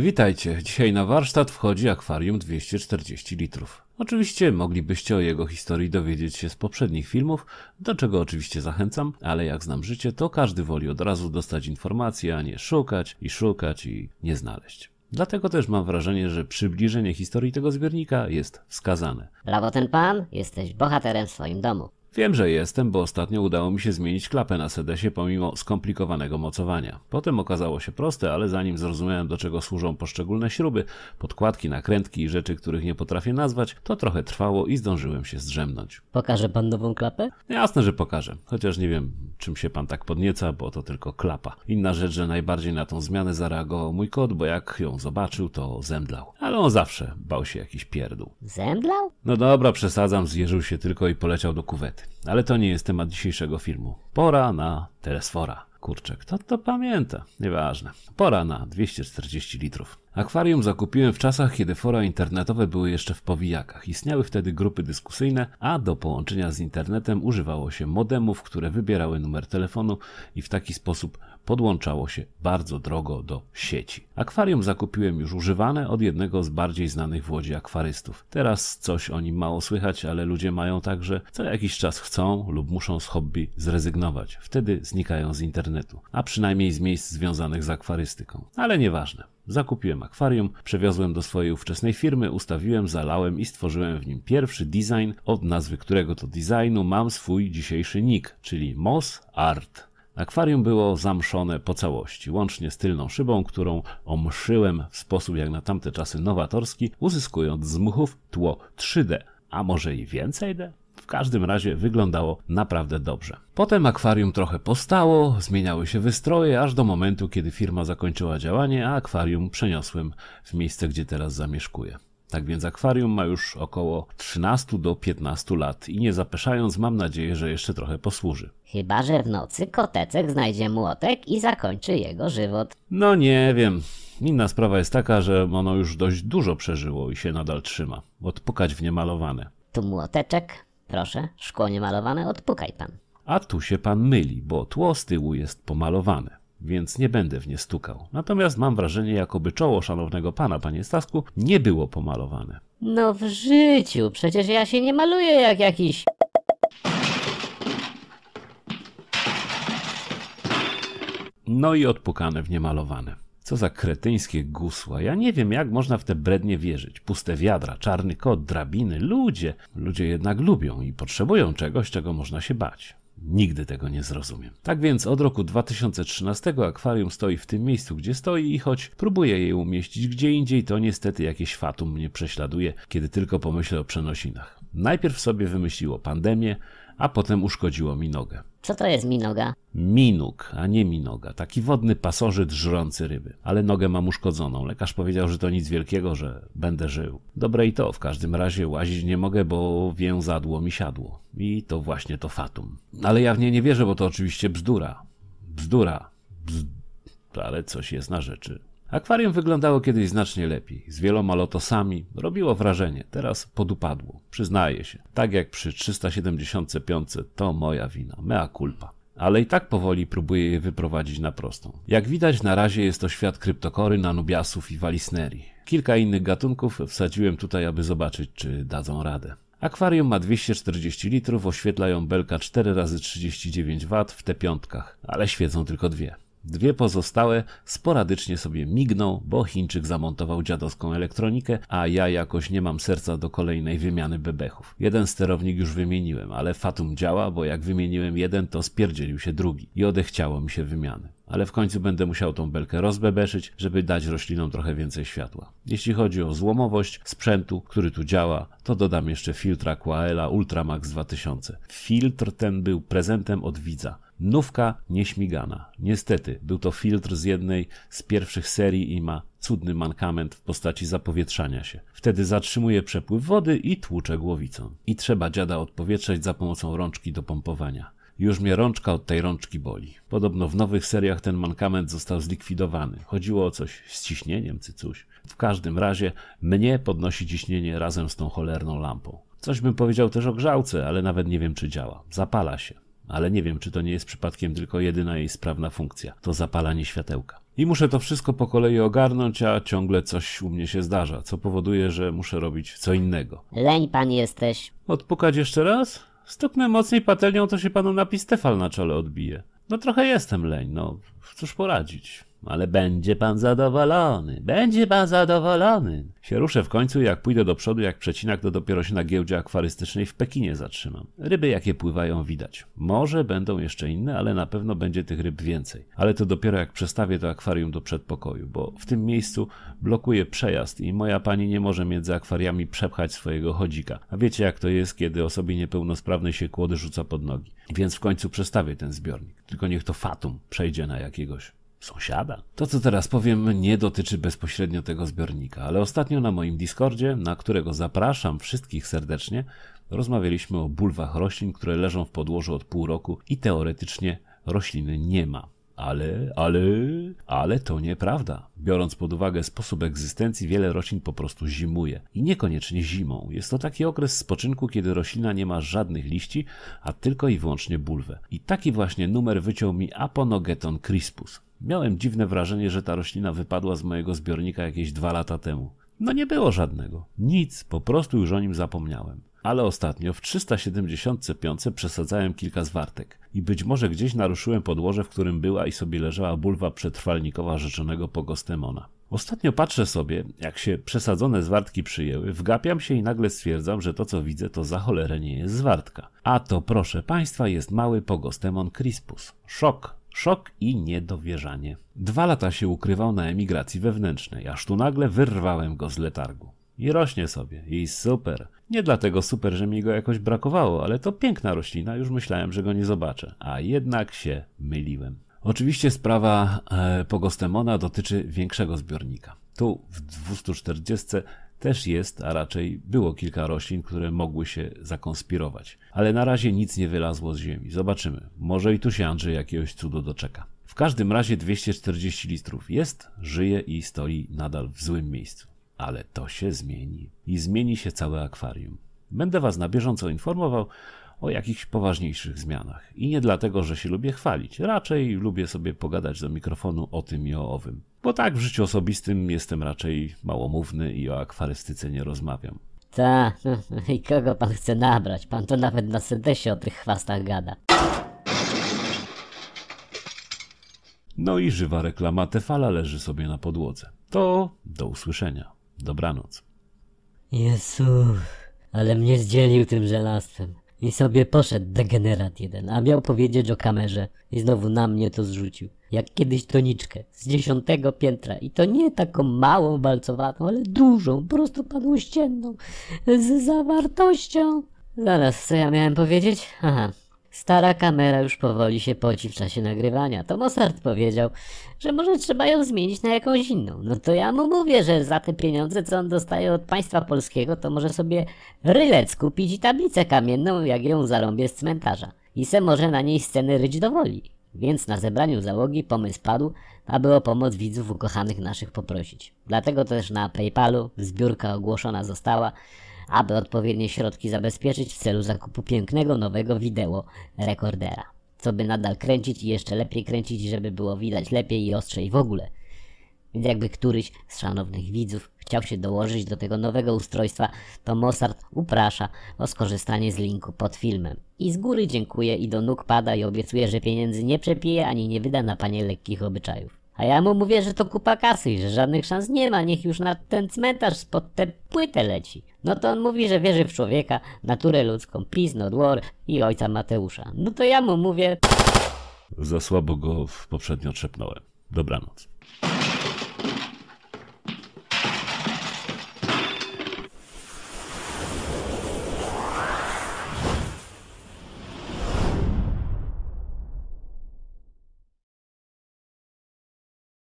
Witajcie. Dzisiaj na warsztat wchodzi akwarium 240 litrów. Oczywiście moglibyście o jego historii dowiedzieć się z poprzednich filmów, do czego oczywiście zachęcam, ale jak znam życie, to każdy woli od razu dostać informacje, a nie szukać i szukać i nie znaleźć. Dlatego też mam wrażenie, że przybliżenie historii tego zbiornika jest wskazane. Brawo ten pan, jesteś bohaterem w swoim domu. Wiem, że jestem, bo ostatnio udało mi się zmienić klapę na sedesie pomimo skomplikowanego mocowania. Potem okazało się proste, ale zanim zrozumiałem do czego służą poszczególne śruby, podkładki, nakrętki i rzeczy, których nie potrafię nazwać, to trochę trwało i zdążyłem się zdrzemnąć. Pokaże pan nową klapę? Jasne, że pokażę, chociaż nie wiem czym się pan tak podnieca, bo to tylko klapa. Inna rzecz, że najbardziej na tą zmianę zareagował mój kot, bo jak ją zobaczył, to zemdlał. Ale on zawsze bał się jakiś pierdół. Zemdlał? No dobra, przesadzam, zjeżył się tylko i poleciał do kuwety. Ale to nie jest temat dzisiejszego filmu. Pora na Teresfora. Kurczę, kto to pamięta? Nieważne. Pora na 240 litrów. Akwarium zakupiłem w czasach, kiedy fora internetowe były jeszcze w powijakach. Istniały wtedy grupy dyskusyjne, a do połączenia z internetem używało się modemów, które wybierały numer telefonu i w taki sposób podłączało się bardzo drogo do sieci. Akwarium zakupiłem już używane od jednego z bardziej znanych w Łodzi akwarystów. Teraz coś o nim mało słychać, ale ludzie mają tak, że co jakiś czas chcą lub muszą z hobby zrezygnować. Wtedy znikają z internetu, a przynajmniej z miejsc związanych z akwarystyką. Ale nieważne. Zakupiłem akwarium, przewiozłem do swojej ówczesnej firmy, ustawiłem, zalałem i stworzyłem w nim pierwszy design, od nazwy którego to designu mam swój dzisiejszy nick, czyli Moss Art. Akwarium było zamszone po całości, łącznie z tylną szybą, którą omszyłem w sposób jak na tamte czasy nowatorski, uzyskując z muchów tło 3D, a może i więcej D? W każdym razie wyglądało naprawdę dobrze. Potem akwarium trochę postało, zmieniały się wystroje, aż do momentu, kiedy firma zakończyła działanie, a akwarium przeniosłem w miejsce, gdzie teraz zamieszkuję. Tak więc akwarium ma już około 13 do 15 lat i nie zapeszając mam nadzieję, że jeszcze trochę posłuży. Chyba, że w nocy kotecek znajdzie młotek i zakończy jego żywot. No nie wiem. Inna sprawa jest taka, że ono już dość dużo przeżyło i się nadal trzyma. Odpukać w niemalowane. Tu młoteczek, proszę, szkło niemalowane, odpukaj pan. A tu się pan myli, bo tło z tyłu jest pomalowane więc nie będę w nie stukał. Natomiast mam wrażenie, jakoby czoło szanownego pana, panie Stasku, nie było pomalowane. No w życiu, przecież ja się nie maluję jak jakiś... No i odpukane w niemalowane. Co za kretyńskie gusła. Ja nie wiem, jak można w te brednie wierzyć. Puste wiadra, czarny kot, drabiny. Ludzie. Ludzie jednak lubią i potrzebują czegoś, czego można się bać. Nigdy tego nie zrozumiem. Tak więc od roku 2013 akwarium stoi w tym miejscu, gdzie stoi i choć próbuję je umieścić gdzie indziej, to niestety jakieś fatum mnie prześladuje, kiedy tylko pomyślę o przenosinach. Najpierw sobie wymyśliło pandemię, a potem uszkodziło mi nogę. Co to jest minoga? Minuk, a nie minoga. Taki wodny pasożyt żrący ryby. Ale nogę mam uszkodzoną. Lekarz powiedział, że to nic wielkiego, że będę żył. Dobre i to. W każdym razie łazić nie mogę, bo więzadło mi siadło. I to właśnie to fatum. Ale ja w nie nie wierzę, bo to oczywiście bzdura. Bzdura. Bzd... Ale coś jest na rzeczy. Akwarium wyglądało kiedyś znacznie lepiej, z wieloma lotosami, robiło wrażenie, teraz podupadło, przyznaję się. Tak jak przy 375 to moja wina, mea culpa. Ale i tak powoli próbuję je wyprowadzić na prostą. Jak widać na razie jest to świat kryptokory, nanubiasów i walisnerii. Kilka innych gatunków wsadziłem tutaj, aby zobaczyć, czy dadzą radę. Akwarium ma 240 litrów, oświetlają belka 4 razy 39 W w te piątkach, ale świecą tylko dwie. Dwie pozostałe sporadycznie sobie migną, bo Chińczyk zamontował dziadowską elektronikę, a ja jakoś nie mam serca do kolejnej wymiany bebechów. Jeden sterownik już wymieniłem, ale Fatum działa, bo jak wymieniłem jeden, to spierdzielił się drugi i odechciało mi się wymiany. Ale w końcu będę musiał tą belkę rozbebeszyć, żeby dać roślinom trochę więcej światła. Jeśli chodzi o złomowość sprzętu, który tu działa, to dodam jeszcze filtr Aquaela Ultramax 2000. Filtr ten był prezentem od widza. Nówka nieśmigana. Niestety, był to filtr z jednej z pierwszych serii i ma cudny mankament w postaci zapowietrzania się. Wtedy zatrzymuje przepływ wody i tłucze głowicą. I trzeba dziada odpowietrzać za pomocą rączki do pompowania. Już mnie rączka od tej rączki boli. Podobno w nowych seriach ten mankament został zlikwidowany. Chodziło o coś z ciśnieniem czy coś. W każdym razie mnie podnosi ciśnienie razem z tą cholerną lampą. Coś bym powiedział też o grzałce, ale nawet nie wiem czy działa. Zapala się ale nie wiem, czy to nie jest przypadkiem tylko jedyna jej sprawna funkcja to zapalanie światełka. I muszę to wszystko po kolei ogarnąć, a ciągle coś u mnie się zdarza, co powoduje, że muszę robić co innego. Leń pan jesteś. Odpukać jeszcze raz? Stuknę mocniej patelnią, to się panu napis Stefal na czole odbije. No trochę jestem leń, no cóż poradzić. Ale będzie pan zadowolony, będzie pan zadowolony. Się ruszę w końcu jak pójdę do przodu jak przecinak, to dopiero się na giełdzie akwarystycznej w Pekinie zatrzymam. Ryby jakie pływają widać. Może będą jeszcze inne, ale na pewno będzie tych ryb więcej. Ale to dopiero jak przestawię to akwarium do przedpokoju, bo w tym miejscu blokuje przejazd i moja pani nie może między akwariami przepchać swojego chodzika. A wiecie jak to jest, kiedy osobie niepełnosprawnej się kłody rzuca pod nogi. Więc w końcu przestawię ten zbiornik. Tylko niech to fatum przejdzie na jakiegoś sąsiada. To, co teraz powiem, nie dotyczy bezpośrednio tego zbiornika, ale ostatnio na moim Discordzie, na którego zapraszam wszystkich serdecznie, rozmawialiśmy o bulwach roślin, które leżą w podłożu od pół roku i teoretycznie rośliny nie ma. Ale, ale, ale to nieprawda. Biorąc pod uwagę sposób egzystencji, wiele roślin po prostu zimuje. I niekoniecznie zimą. Jest to taki okres spoczynku, kiedy roślina nie ma żadnych liści, a tylko i wyłącznie bulwę. I taki właśnie numer wyciął mi Aponogeton crispus. Miałem dziwne wrażenie, że ta roślina wypadła z mojego zbiornika jakieś dwa lata temu. No nie było żadnego. Nic, po prostu już o nim zapomniałem. Ale ostatnio w 375 przesadzałem kilka zwartek i być może gdzieś naruszyłem podłoże, w którym była i sobie leżała bulwa przetrwalnikowa rzeczonego pogostemona. Ostatnio patrzę sobie, jak się przesadzone zwartki przyjęły, wgapiam się i nagle stwierdzam, że to co widzę to za cholerę nie jest zwartka. A to proszę państwa jest mały pogostemon crispus. Szok, Szok i niedowierzanie. Dwa lata się ukrywał na emigracji wewnętrznej, aż tu nagle wyrwałem go z letargu. I rośnie sobie. I super. Nie dlatego super, że mi go jakoś brakowało, ale to piękna roślina, już myślałem, że go nie zobaczę. A jednak się myliłem. Oczywiście sprawa e, Pogostemona dotyczy większego zbiornika. Tu w 240 też jest, a raczej było kilka roślin, które mogły się zakonspirować. Ale na razie nic nie wylazło z ziemi. Zobaczymy. Może i tu się Andrzej jakiegoś cudu doczeka. W każdym razie 240 litrów jest, żyje i stoi nadal w złym miejscu. Ale to się zmieni. I zmieni się całe akwarium. Będę Was na bieżąco informował o jakichś poważniejszych zmianach. I nie dlatego, że się lubię chwalić. Raczej lubię sobie pogadać do mikrofonu o tym i o owym. Bo tak w życiu osobistym jestem raczej małomówny i o akwarystyce nie rozmawiam. Ta, i kogo pan chce nabrać? Pan to nawet na sedesie o tych chwastach gada. No i żywa reklama Tefala leży sobie na podłodze. To do usłyszenia. Dobranoc. Jezu, ale mnie zdzielił tym żelastwem. I sobie poszedł degenerat jeden, a miał powiedzieć o kamerze. I znowu na mnie to zrzucił. Jak kiedyś toniczkę z dziesiątego piętra. I to nie taką małą balcowatą, ale dużą, prosto padłościenną. Z zawartością. Zaraz, co ja miałem powiedzieć? Aha. Stara kamera już powoli się poci w czasie nagrywania. To Mozart powiedział, że może trzeba ją zmienić na jakąś inną. No to ja mu mówię, że za te pieniądze, co on dostaje od państwa polskiego, to może sobie rylec kupić i tablicę kamienną, jak ją zarąbię z cmentarza. I se może na niej sceny ryć do woli. Więc na zebraniu załogi pomysł padł, aby o pomoc widzów ukochanych naszych poprosić. Dlatego też na PayPalu zbiórka ogłoszona została, aby odpowiednie środki zabezpieczyć w celu zakupu pięknego nowego wideo rekordera. Co by nadal kręcić i jeszcze lepiej kręcić, żeby było widać lepiej i ostrzej w ogóle. Więc jakby któryś z szanownych widzów chciał się dołożyć do tego nowego ustrojstwa, to Mozart uprasza o skorzystanie z linku pod filmem. I z góry dziękuję i do nóg pada i obiecuje, że pieniędzy nie przepije ani nie wyda na panie lekkich obyczajów. A ja mu mówię, że to kupa kasy i że żadnych szans nie ma, niech już na ten cmentarz spod tę płytę leci. No to on mówi, że wierzy w człowieka, naturę ludzką, not war i ojca Mateusza. No to ja mu mówię... Za słabo go poprzednio trzepnąłem. Dobranoc.